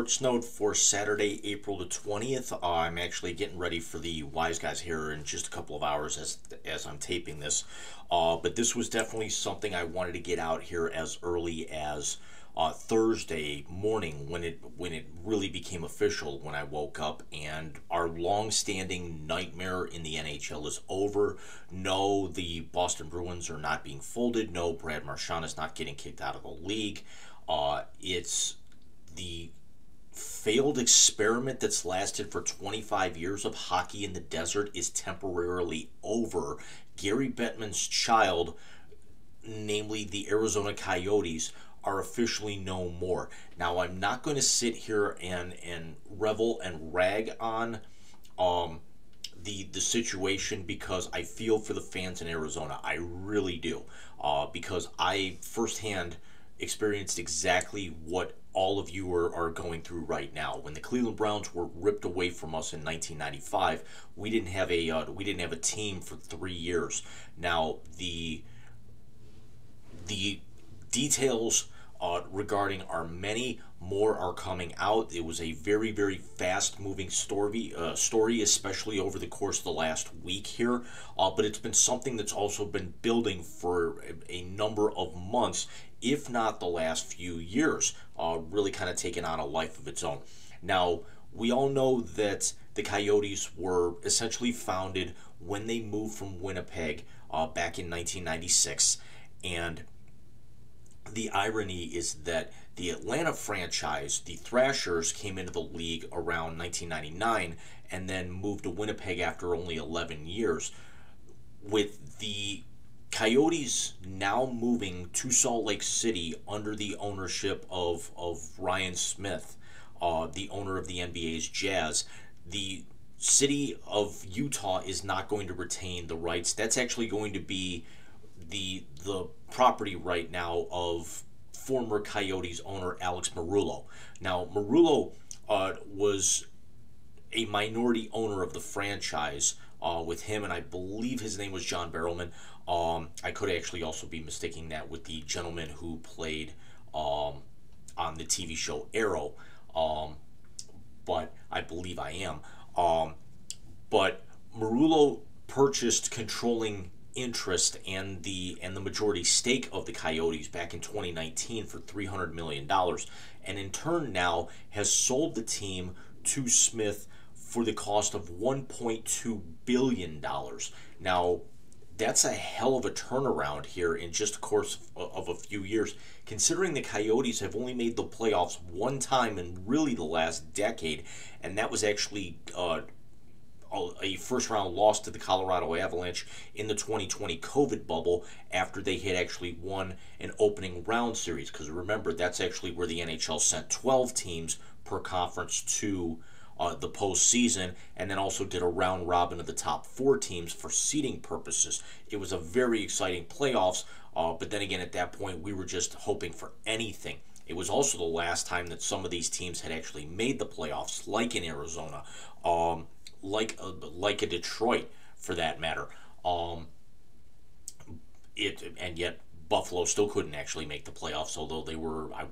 sports note for Saturday, April the 20th. Uh, I'm actually getting ready for the Wise Guys here in just a couple of hours as as I'm taping this. Uh, but this was definitely something I wanted to get out here as early as uh, Thursday morning when it when it really became official when I woke up and our long-standing nightmare in the NHL is over. No, the Boston Bruins are not being folded. No, Brad Marchand is not getting kicked out of the league. Uh, it's the failed experiment that's lasted for 25 years of hockey in the desert is temporarily over. Gary Bettman's child, namely the Arizona Coyotes, are officially no more. Now, I'm not going to sit here and, and revel and rag on um, the, the situation because I feel for the fans in Arizona. I really do. Uh, because I firsthand experienced exactly what all of you are, are going through right now. When the Cleveland Browns were ripped away from us in 1995, we didn't have a uh, we didn't have a team for three years. Now the the details uh, regarding our many more are coming out. It was a very, very fast moving story, uh, story, especially over the course of the last week here. Uh, but it's been something that's also been building for a, a number of months, if not the last few years, uh, really kind of taking on a life of its own. Now, we all know that the Coyotes were essentially founded when they moved from Winnipeg uh, back in 1996. And the irony is that the Atlanta franchise, the Thrashers, came into the league around 1999 and then moved to Winnipeg after only 11 years. With the Coyotes now moving to Salt Lake City under the ownership of, of Ryan Smith, uh, the owner of the NBA's Jazz, the city of Utah is not going to retain the rights. That's actually going to be the the property right now of former Coyotes owner Alex Meruelo. Now Meruelo uh, was a minority owner of the franchise uh, with him, and I believe his name was John Barrowman. Um, I could actually also be mistaking that with the gentleman who played um, on the TV show Arrow, um, but I believe I am. Um, but Meruelo purchased controlling interest and the and the majority stake of the Coyotes back in 2019 for 300 million dollars and in turn now has sold the team to Smith for the cost of 1.2 billion dollars. Now that's a hell of a turnaround here in just a course of, of a few years considering the Coyotes have only made the playoffs one time in really the last decade and that was actually uh, a first round loss to the Colorado Avalanche in the 2020 COVID bubble after they had actually won an opening round series. Because remember, that's actually where the NHL sent 12 teams per conference to uh, the postseason and then also did a round robin of the top four teams for seeding purposes. It was a very exciting playoffs, uh, but then again, at that point, we were just hoping for anything. It was also the last time that some of these teams had actually made the playoffs, like in Arizona. Um, like a, like a Detroit for that matter. Um, it and yet Buffalo still couldn't actually make the playoffs, although they were I,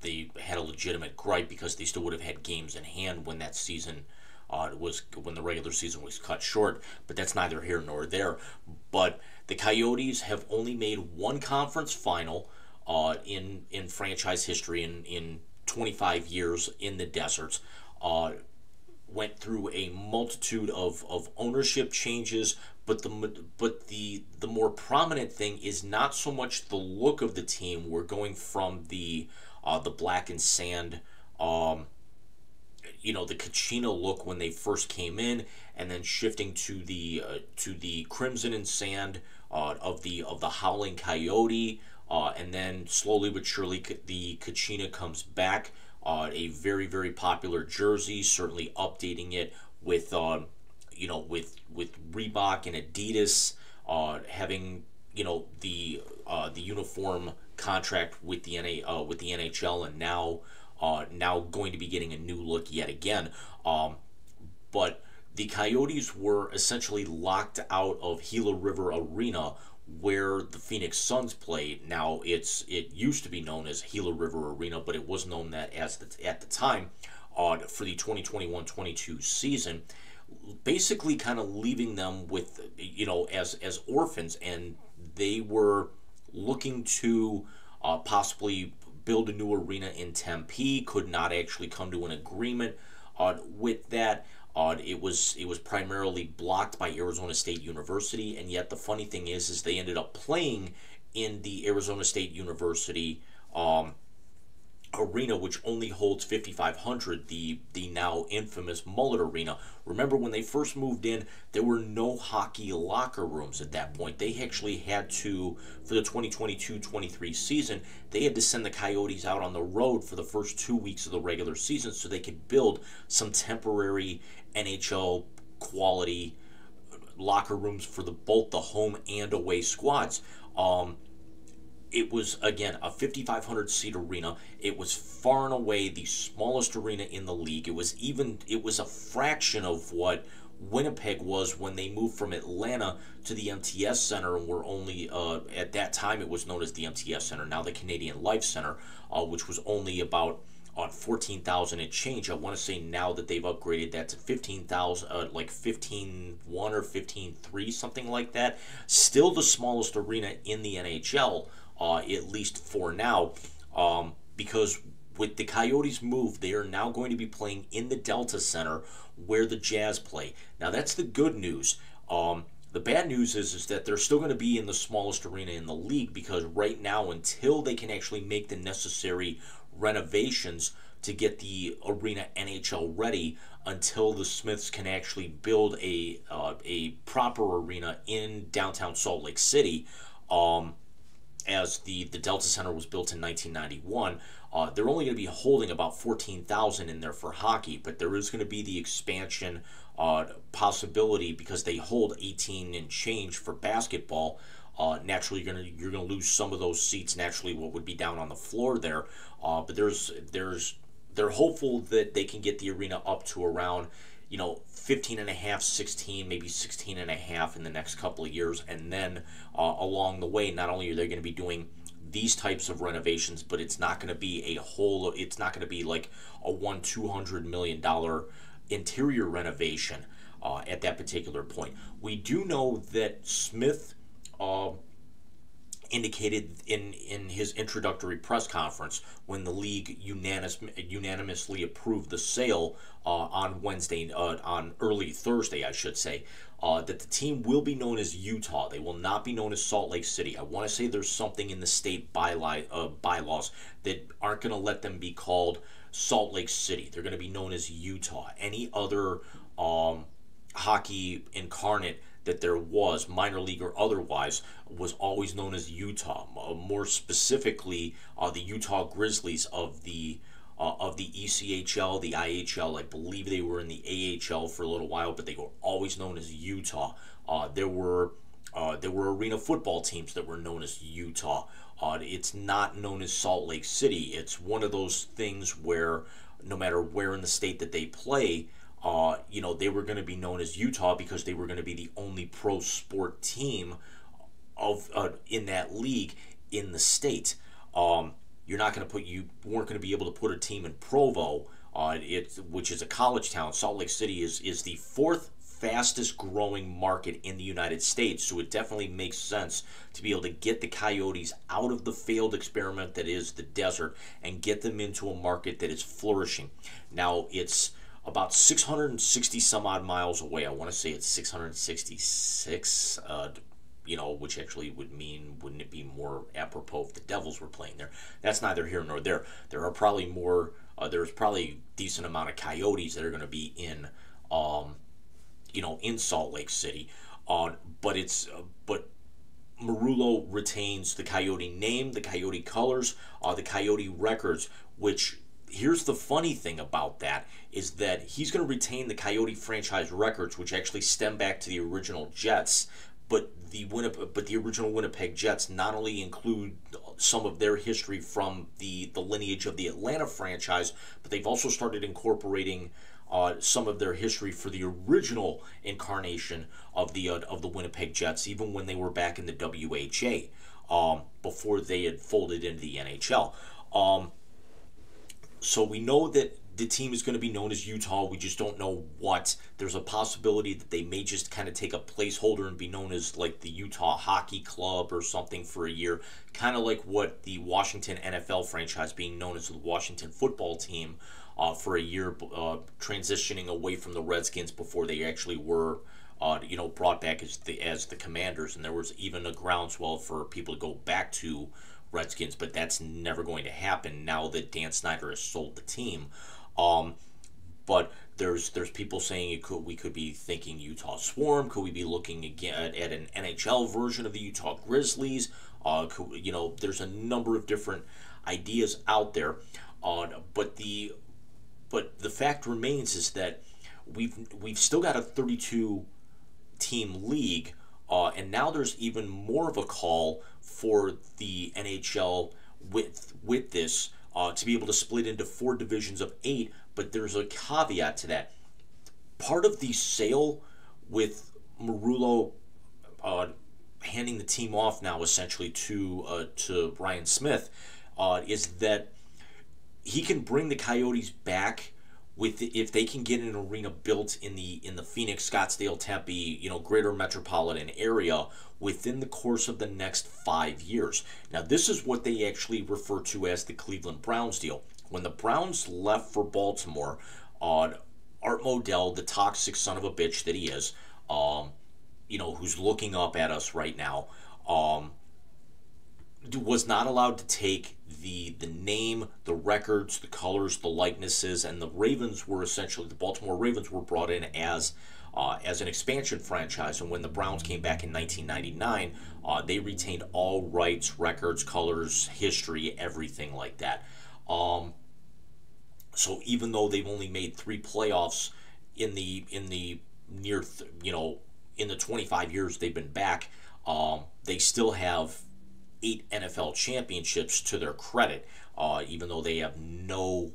they had a legitimate gripe because they still would have had games in hand when that season uh, was when the regular season was cut short. But that's neither here nor there. But the Coyotes have only made one conference final uh, in in franchise history in in 25 years in the deserts. Uh, went through a multitude of, of ownership changes, but the but the the more prominent thing is not so much the look of the team. We're going from the uh, the black and sand, um, you know, the Kachina look when they first came in, and then shifting to the uh, to the crimson and sand uh, of the of the howling coyote, uh, and then slowly but surely the Kachina comes back uh, a very very popular jersey. Certainly updating it with um, you know with with Reebok and Adidas uh, having you know the uh, the uniform contract with the NA uh, with the NHL and now uh, now going to be getting a new look yet again. Um, but the Coyotes were essentially locked out of Gila River Arena where the Phoenix Suns play. Now it's it used to be known as Gila River Arena, but it was known that as the, at the time uh, for the 2021-22 season, basically kind of leaving them with you know as as orphans, and they were looking to uh, possibly build a new arena in Tempe. Could not actually come to an agreement uh, with that. Uh, it was it was primarily blocked by Arizona State University, and yet the funny thing is, is they ended up playing in the Arizona State University um, arena, which only holds 5,500, the the now infamous Mullet Arena. Remember when they first moved in, there were no hockey locker rooms at that point. They actually had to, for the 2022-23 season, they had to send the Coyotes out on the road for the first two weeks of the regular season so they could build some temporary NHL quality locker rooms for the both the home and away squads. Um, it was again a 5500 seat arena it was far and away the smallest arena in the league it was even it was a fraction of what winnipeg was when they moved from atlanta to the mts center and were only uh, at that time it was known as the mts center now the canadian life center uh, which was only about on 14,000 and change. I want to say now that they've upgraded that to 15,000, uh, like 15.1 or 15.3, something like that. Still the smallest arena in the NHL, uh, at least for now, um, because with the Coyotes move, they are now going to be playing in the Delta Center where the Jazz play. Now that's the good news. Um, the bad news is, is that they're still going to be in the smallest arena in the league because right now, until they can actually make the necessary renovations to get the arena NHL ready, until the Smiths can actually build a uh, a proper arena in downtown Salt Lake City. Um, as the, the Delta Center was built in 1991, uh, they're only going to be holding about 14,000 in there for hockey, but there is going to be the expansion uh, possibility because they hold 18 and change for basketball. Uh, naturally, you're gonna you're gonna lose some of those seats. Naturally, what would be down on the floor there, uh, but there's there's they're hopeful that they can get the arena up to around you know 15 and a half 16 maybe 16 and a half in the next couple of years and then uh, along the way not only are they going to be doing these types of renovations but it's not going to be a whole it's not going to be like a one 200 million dollar interior renovation uh, at that particular point we do know that smith uh, indicated in, in his introductory press conference when the league unanimous, unanimously approved the sale uh, on Wednesday, uh, on early Thursday, I should say, uh, that the team will be known as Utah. They will not be known as Salt Lake City. I want to say there's something in the state bylaw, uh, bylaws that aren't going to let them be called Salt Lake City. They're going to be known as Utah. Any other um, hockey incarnate that there was, minor league or otherwise, was always known as Utah. Uh, more specifically, uh, the Utah Grizzlies of the uh, of the ECHL, the IHL. I believe they were in the AHL for a little while, but they were always known as Utah. Uh, there were uh, there were arena football teams that were known as Utah. Uh, it's not known as Salt Lake City. It's one of those things where no matter where in the state that they play, uh, you know, they were going to be known as Utah because they were going to be the only pro sport team of uh, in that league in the state. Um, you're not going to put you weren't going to be able to put a team in Provo, uh, it which is a college town. Salt Lake City is is the fourth fastest growing market in the United States. So it definitely makes sense to be able to get the coyotes out of the failed experiment that is the desert and get them into a market that is flourishing. Now it's about 660 some odd miles away. I want to say it's 666, uh, you know, which actually would mean, wouldn't it be more apropos if the Devils were playing there? That's neither here nor there. There are probably more, uh, there's probably decent amount of Coyotes that are going to be in, um, you know, in Salt Lake City. Uh, but it's, uh, but Meruelo retains the Coyote name, the Coyote colors, uh, the Coyote records, which here's the funny thing about that is that he's going to retain the Coyote franchise records, which actually stem back to the original Jets. But the Winnipeg, but the original Winnipeg Jets not only include some of their history from the the lineage of the Atlanta franchise, but they've also started incorporating uh, some of their history for the original incarnation of the uh, of the Winnipeg Jets, even when they were back in the WHA, um, before they had folded into the NHL. Um, so we know that the team is going to be known as Utah. We just don't know what. There's a possibility that they may just kind of take a placeholder and be known as like the Utah Hockey Club or something for a year, kind of like what the Washington NFL franchise being known as the Washington Football Team uh, for a year, uh, transitioning away from the Redskins before they actually were. Uh, you know, brought back as the as the Commanders, and there was even a groundswell for people to go back to Redskins, but that's never going to happen now that Dan Snyder has sold the team. Um, but there's there's people saying it could we could be thinking Utah Swarm. Could we be looking again at, an NHL version of the Utah Grizzlies? Uh, could, you know, there's a number of different ideas out there. Uh, but the but the fact remains is that we've we've still got a 32 team league, uh, and now there's even more of a call for the NHL with with this uh, to be able to split into four divisions of eight. But there's a caveat to that. Part of the sale with Meruelo uh, handing the team off now essentially to uh, to Ryan Smith uh, is that he can bring the Coyotes back with if they can get an arena built in the in the Phoenix, Scottsdale, Tempe, you know, greater metropolitan area within the course of the next 5 years. Now, this is what they actually refer to as the Cleveland Browns deal. When the Browns left for Baltimore, uh, Art Modell, the toxic son of a bitch that he is, um, you know, who's looking up at us right now, um, was not allowed to take the the name, the records, the colors, the likenesses, and the Ravens were essentially the Baltimore Ravens were brought in as uh, as an expansion franchise. And when the Browns came back in 1999, uh, they retained all rights, records, colors, history, everything like that. Um, so even though they've only made three playoffs in the in the near th- you know in the 25 years they've been back, um, they still have eight NFL championships to their credit, uh, even though they have no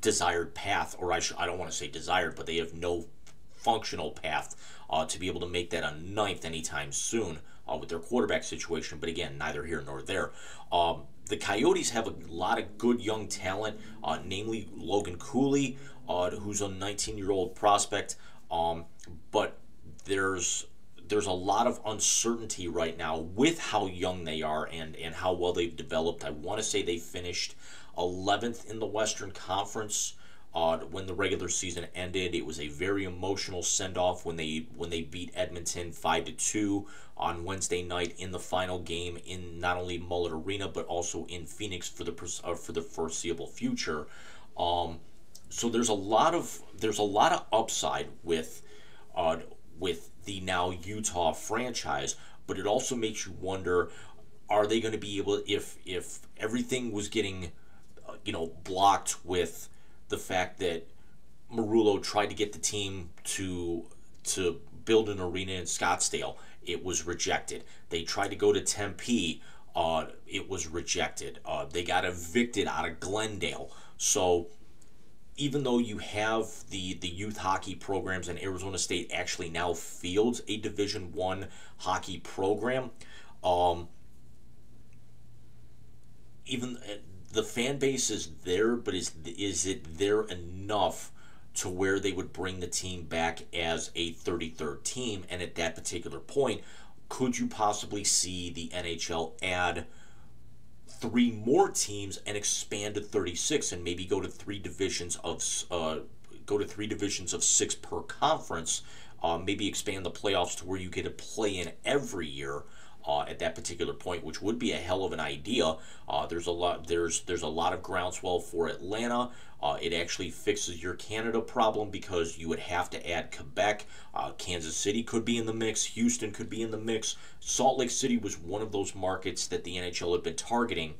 desired path, or I, sh- I don't want to say desired, but they have no functional path uh, to be able to make that a ninth anytime soon uh, with their quarterback situation. But again, neither here nor there. Um, the Coyotes have a lot of good young talent, uh, namely Logan Cooley, uh, who's a 19 year old prospect. Um, but there's there's a lot of uncertainty right now with how young they are and, and how well they've developed. I want to say they finished 11th in the Western Conference uh, when the regular season ended. It was a very emotional send off when they when they beat Edmonton five to two on Wednesday night in the final game in not only Mullet Arena but also in Phoenix for the uh, for the foreseeable future. Um, so there's a lot of there's a lot of upside with uh, with the now Utah franchise, but it also makes you wonder are they going to be able if if everything was getting uh, you know blocked with the fact that Meruelo tried to get the team to to build an arena in Scottsdale, it was rejected. They tried to go to Tempe, uh, it was rejected. Uh, they got evicted out of Glendale. So even though you have the the youth hockey programs and Arizona State actually now fields a Division One hockey program, um, even uh, the fan base is there, but is is it there enough to where they would bring the team back as a 33rd team? And at that particular point, could you possibly see the NHL add? Three more teams and expand to 36 and maybe go to three divisions of uh, go to three divisions of six per conference uh, maybe expand the playoffs to where you get a play in every year uh, at that particular point, which would be a hell of an idea. Uh, there's a lot. There's there's a lot of groundswell for Atlanta. Uh, it actually fixes your Canada problem because you would have to add Quebec. Uh, Kansas City could be in the mix. Houston could be in the mix. Salt Lake City was one of those markets that the NHL had been targeting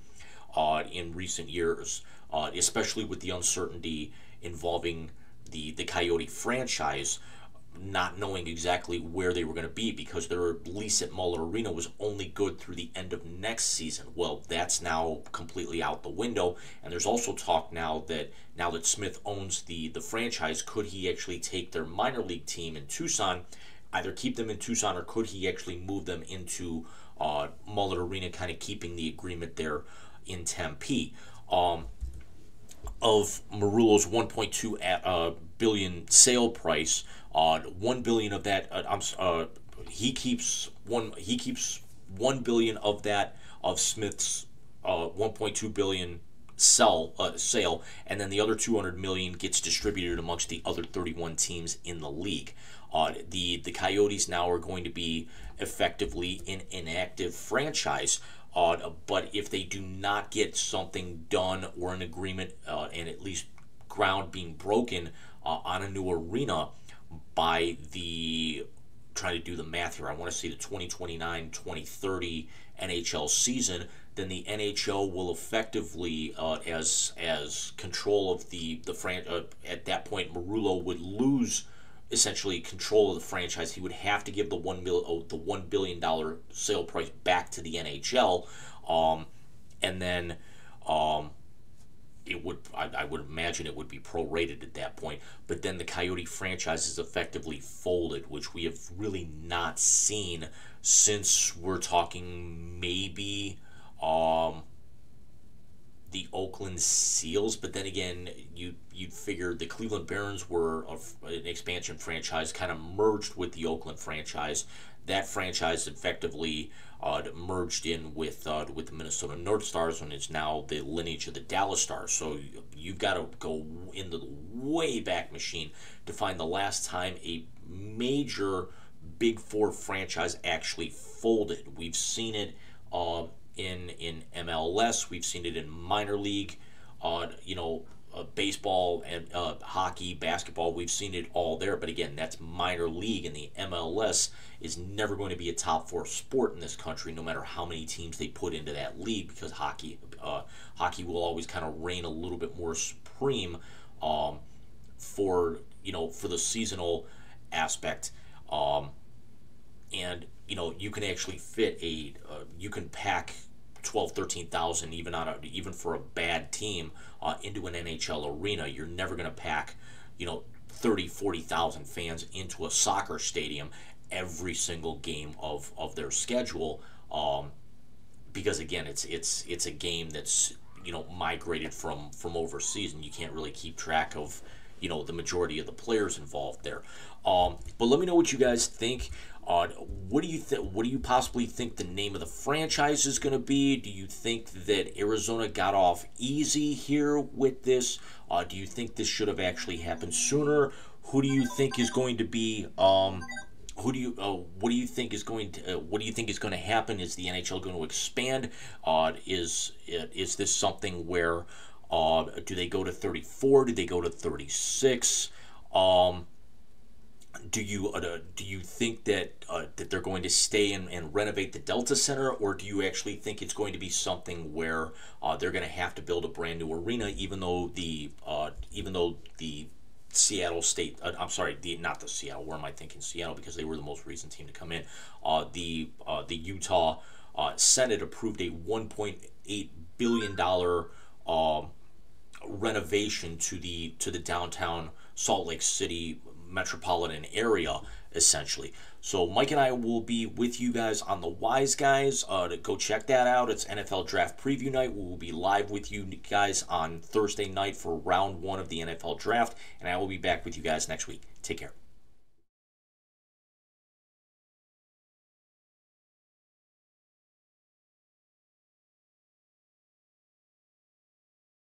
uh, in recent years, uh, especially with the uncertainty involving the the Coyote franchise not knowing exactly where they were going to be because their lease at Mullet Arena was only good through the end of next season. Well, that's now completely out the window, and there's also talk now that now that Smith owns the the franchise, could he actually take their minor league team in Tucson, either keep them in Tucson or could he actually move them into uh, Mullet Arena, kind of keeping the agreement there in Tempe. Um, of Meruelo's 1.2 uh, billion sale price, uh, one billion of that, uh, I'm, uh, he keeps one. He keeps one billion of that of Smith's uh, 1.2 billion sell uh, sale, and then the other 200 million gets distributed amongst the other 31 teams in the league. Uh, the the Coyotes now are going to be effectively an inactive franchise. Uh, but if they do not get something done or an agreement uh, and at least ground being broken uh, on a new arena by the trying to do the math here, I want to see the 2029 2030 NHL season, then the NHL will effectively, uh, as as control of the the fran- uh, at that point, Meruelo would lose essentially control of the franchise. He would have to give the one mil, oh, the one billion dollar sale price back to the NHL, um, and then um, it would I, I, would imagine it would be prorated at that point. But then the Coyote franchise is effectively folded, which we have really not seen since we're talking maybe. Um, the Oakland Seals, but then again, you you'd figure the Cleveland Barons were a, an expansion franchise, kind of merged with the Oakland franchise. That franchise effectively uh, merged in with uh, with the Minnesota North Stars, and it's now the lineage of the Dallas Stars. So you've got to go into the way back machine to find the last time a major Big Four franchise actually folded. We've seen it. Uh, in in MLS. We've seen it in minor league, uh, you know, uh, baseball and uh, hockey, basketball. We've seen it all there. But again, that's minor league, and the MLS is never going to be a top four sport in this country, no matter how many teams they put into that league, because hockey uh, hockey will always kind of reign a little bit more supreme um, for you know for the seasonal aspect. Um, and you know you can actually fit a uh, you can pack 12 13,000 even on a even for a bad team uh, into an NHL arena you're never going to pack you know 30 40,000 fans into a soccer stadium every single game of of their schedule um, because again it's it's it's a game that's you know migrated from from overseas and you can't really keep track of you know the majority of the players involved there. Um, but let me know what you guys think uh, what do you think? What do you possibly think the name of the franchise is going to be? Do you think that Arizona got off easy here with this? Uh, do you think this should have actually happened sooner? Who do you think is going to be? Um, who do you? Uh, what do you think is going to? Uh, what do you think is going to happen? Is the NHL going to expand? Uh, is is this something where? Uh, do they go to 34? Do they go to 36? Um, do you uh, do you think that uh, that they're going to stay and, and renovate the Delta Center, or do you actually think it's going to be something where uh, they're going to have to build a brand new arena, even though the uh, even though the Seattle State, uh, I'm sorry, the not the Seattle. Where am I thinking Seattle? Because they were the most recent team to come in. Uh, the the Utah Senate approved a 1.8 billion dollar um, renovation to the to the downtown Salt Lake City metropolitan area, essentially. So Mike and I will be with you guys on the Wise Guys. Uh, to go check that out. It's NFL Draft Preview Night. We will be live with you guys on Thursday night for round one of the NFL Draft, and I will be back with you guys next week. Take care.